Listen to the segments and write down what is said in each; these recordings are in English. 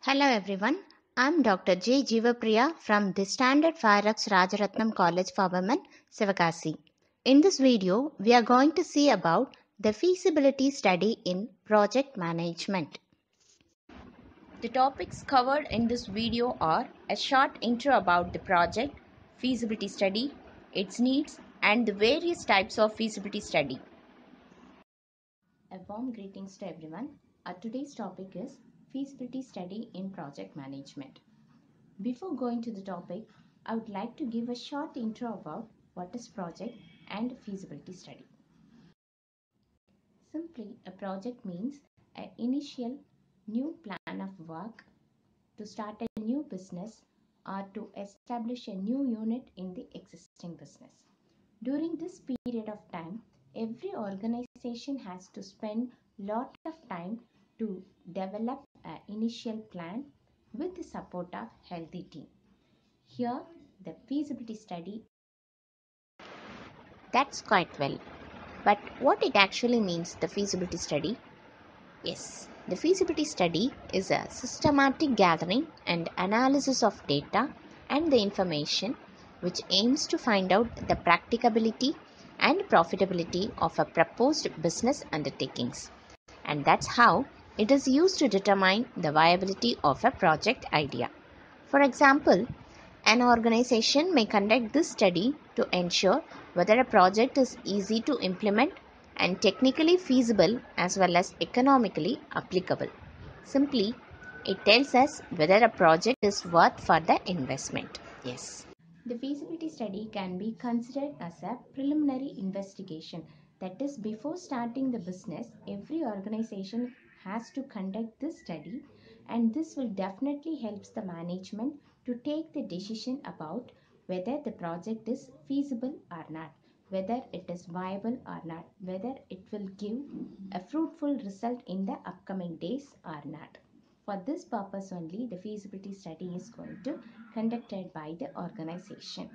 Hello everyone. I'm Dr. J. JeevaPriya from the Standard Fireworks Rajaratnam College for Women, Sivakasi. In this video, we are going to see about the feasibility study in project management. The topics covered in this video are a short intro about the project, feasibility study, its needs, and the various types of feasibility study. A warm greetings to everyone. Our today's topic is feasibility study in project management. Before going to the topic, I would like to give a short intro about what is project and feasibility study. Simply, a project means an initial new plan of work to start a new business or to establish a new unit in the existing business. During this period of time, every organization has to spend lot of time to develop an initial plan with the support of healthy team. Here, the feasibility study. That's quite well. But what it actually means, the feasibility study? Yes, the feasibility study is a systematic gathering and analysis of data and the information which aims to find out the practicability and profitability of a proposed business undertakings. And that's how it is used to determine the viability of a project idea. For example, an organization may conduct this study to ensure whether a project is easy to implement and technically feasible as well as economically applicable. Simply, it tells us whether a project is worth for the investment. Yes. The feasibility study can be considered as a preliminary investigation. That is, before starting the business, every organization has to conduct this study and this will definitely helps the management to take the decision about whether the project is feasible or not whether it is viable or not whether it will give a fruitful result in the upcoming days or not. For this purpose only the feasibility study is going to conducted by the organization.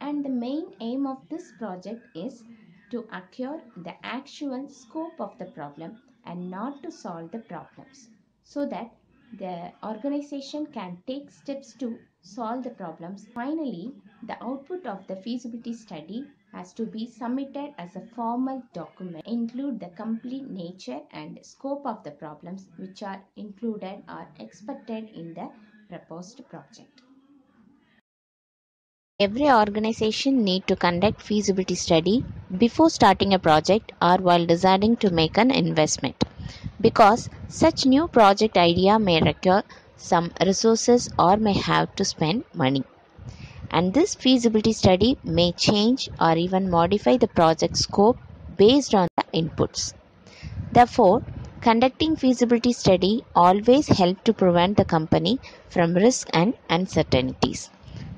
And the main aim of this project is to acquire the actual scope of the problem and not to solve the problems so that the organization can take steps to solve the problems. Finally, the output of the feasibility study has to be submitted as a formal document, include the complete nature and scope of the problems which are included or expected in the proposed project. Every organization need to conduct feasibility study before starting a project or while deciding to make an investment. Because such new project idea may require some resources or may have to spend money. And this feasibility study may change or even modify the project scope based on the inputs. Therefore conducting feasibility study always help to prevent the company from risk and uncertainties.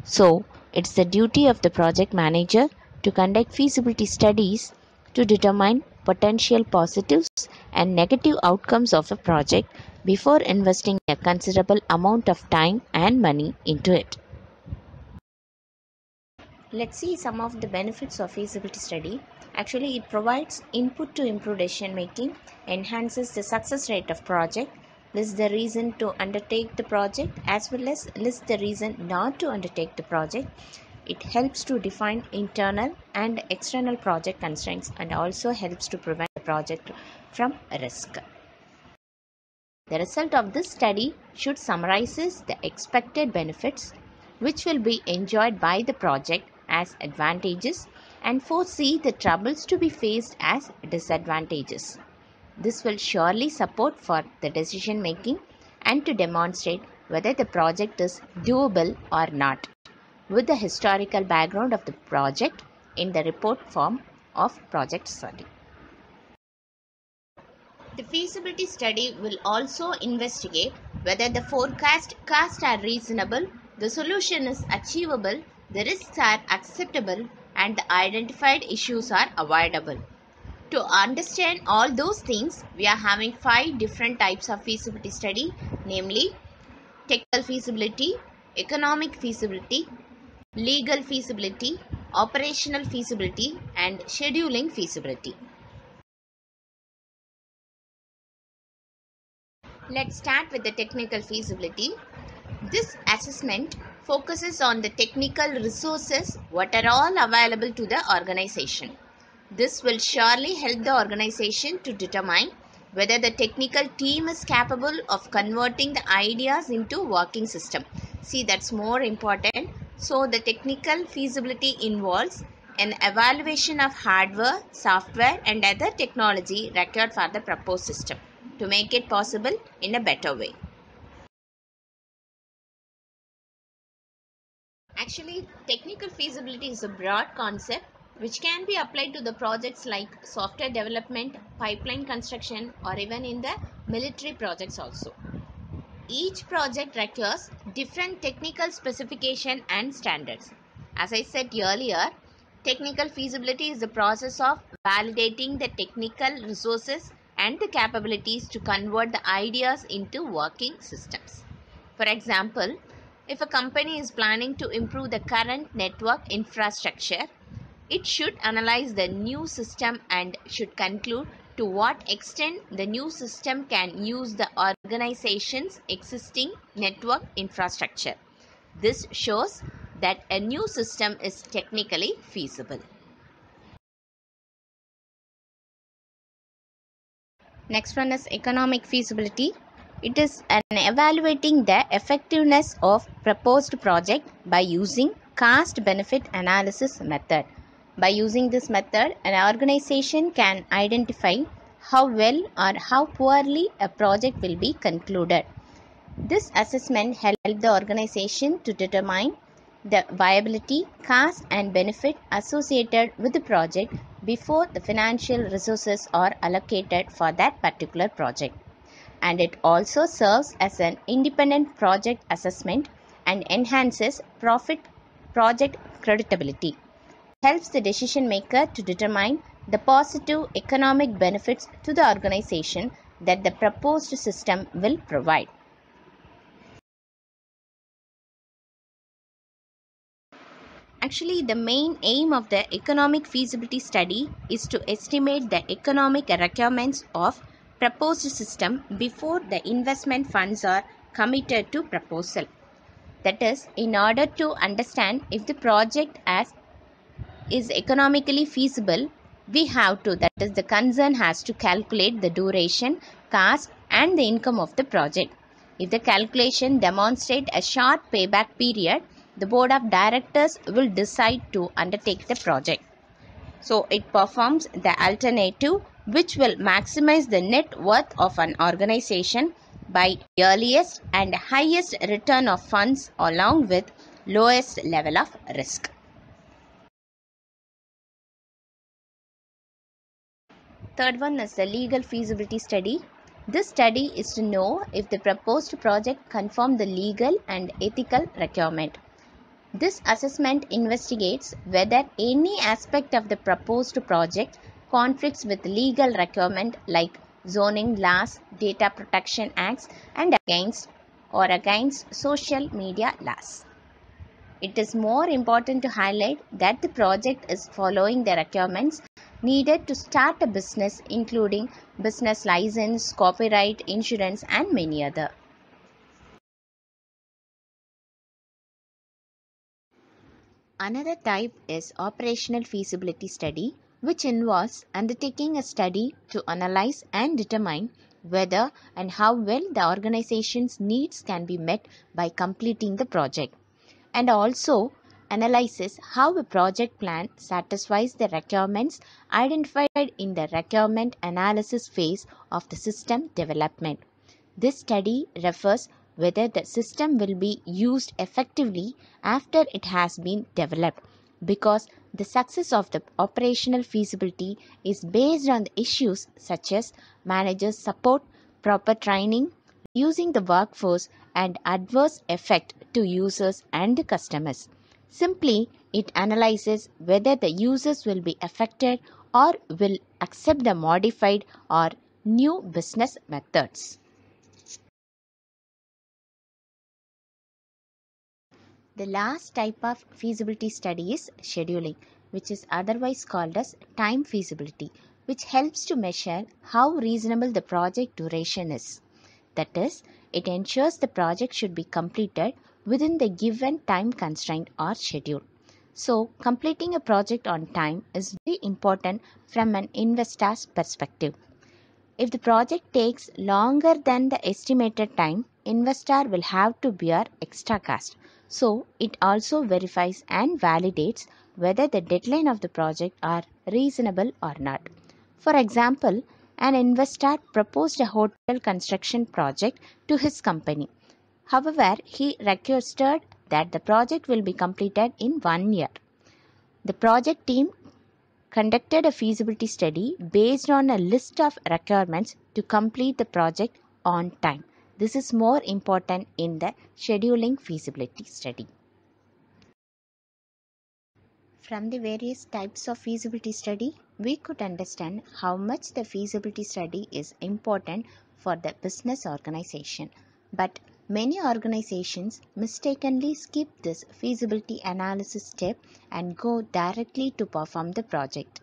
So it's the duty of the project manager to conduct feasibility studies to determine potential positives and negative outcomes of a project before investing a considerable amount of time and money into it. Let's see some of the benefits of feasibility study. Actually, it provides input to improve decision making, enhances the success rate of project, lists the reason to undertake the project as well as list the reason not to undertake the project. It helps to define internal and external project constraints and also helps to prevent the project from risk. The result of this study should summarizes the expected benefits which will be enjoyed by the project as advantages and foresee the troubles to be faced as disadvantages. This will surely support for the decision making and to demonstrate whether the project is doable or not with the historical background of the project in the report form of project study. The feasibility study will also investigate whether the forecast costs are reasonable, the solution is achievable, the risks are acceptable, and the identified issues are avoidable. To understand all those things, we are having five different types of feasibility study, namely technical feasibility, economic feasibility, legal feasibility, operational feasibility, and scheduling feasibility. Let's start with the technical feasibility. This assessment focuses on the technical resources what are all available to the organization. This will surely help the organization to determine whether the technical team is capable of converting the ideas into working system. See that's more important. So the technical feasibility involves an evaluation of hardware, software and other technology required for the proposed system to make it possible in a better way. Actually, technical feasibility is a broad concept which can be applied to the projects like software development, pipeline construction or even in the military projects also. Each project requires different technical specification and standards. As I said earlier, technical feasibility is the process of validating the technical resources and the capabilities to convert the ideas into working systems. For example, if a company is planning to improve the current network infrastructure, it should analyze the new system and should conclude to what extent the new system can use the organization's existing network infrastructure. This shows that a new system is technically feasible. Next one is economic feasibility. It is an evaluating the effectiveness of proposed project by using cost benefit analysis method. By using this method, an organization can identify how well or how poorly a project will be concluded. This assessment helps the organization to determine the viability, cost and benefit associated with the project before the financial resources are allocated for that particular project. And it also serves as an independent project assessment and enhances profit project creditability. Helps the decision maker to determine the positive economic benefits to the organization that the proposed system will provide. Actually, the main aim of the economic feasibility study is to estimate the economic requirements of proposed system before the investment funds are committed to proposal. That is, in order to understand if the project as is economically feasible, we have to, that is, the concern has to calculate the duration, cost, and the income of the project. If the calculation demonstrate a short payback period, the board of directors will decide to undertake the project. So it performs the alternative which will maximize the net worth of an organization by earliest and highest return of funds along with lowest level of risk. Third one is the legal feasibility study. This study is to know if the proposed project conform the legal and ethical requirement. This assessment investigates whether any aspect of the proposed project conflicts with legal requirement like zoning laws, data protection acts and against or against social media laws. It is more important to highlight that the project is following the requirements needed to start a business including business license, copyright, insurance and many other. Another type is operational feasibility study which involves undertaking a study to analyze and determine whether and how well the organization's needs can be met by completing the project and also analyzes how a project plan satisfies the requirements identified in the requirement analysis phase of the system development. This study refers whether the system will be used effectively after it has been developed because the success of the operational feasibility is based on the issues such as managers support, proper training, using the workforce and adverse effect to users and customers. Simply, it analyzes whether the users will be affected or will accept the modified or new business methods. The last type of feasibility study is scheduling, which is otherwise called as time feasibility, which helps to measure how reasonable the project duration is. That is, it ensures the project should be completed within the given time constraint or schedule. So, completing a project on time is very important from an investor's perspective. If the project takes longer than the estimated time, investor will have to bear extra cost. So, it also verifies and validates whether the deadline of the project are reasonable or not. For example, an investor proposed a hotel construction project to his company. However, he requested that the project will be completed in one year. The project team conducted a feasibility study based on a list of requirements to complete the project on time. This is more important in the scheduling feasibility study. From the various types of feasibility study, we could understand how much the feasibility study is important for the business organization. But many organizations mistakenly skip this feasibility analysis step and go directly to perform the project.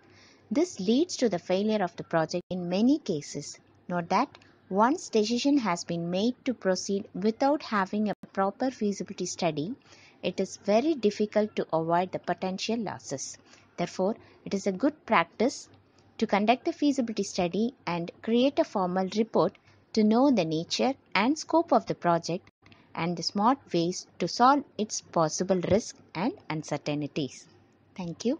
This leads to the failure of the project in many cases. Note that once decision has been made to proceed without having a proper feasibility study, it is very difficult to avoid the potential losses. Therefore, it is a good practice to conduct a feasibility study and create a formal report to know the nature and scope of the project and the smart ways to solve its possible risks and uncertainties. Thank you.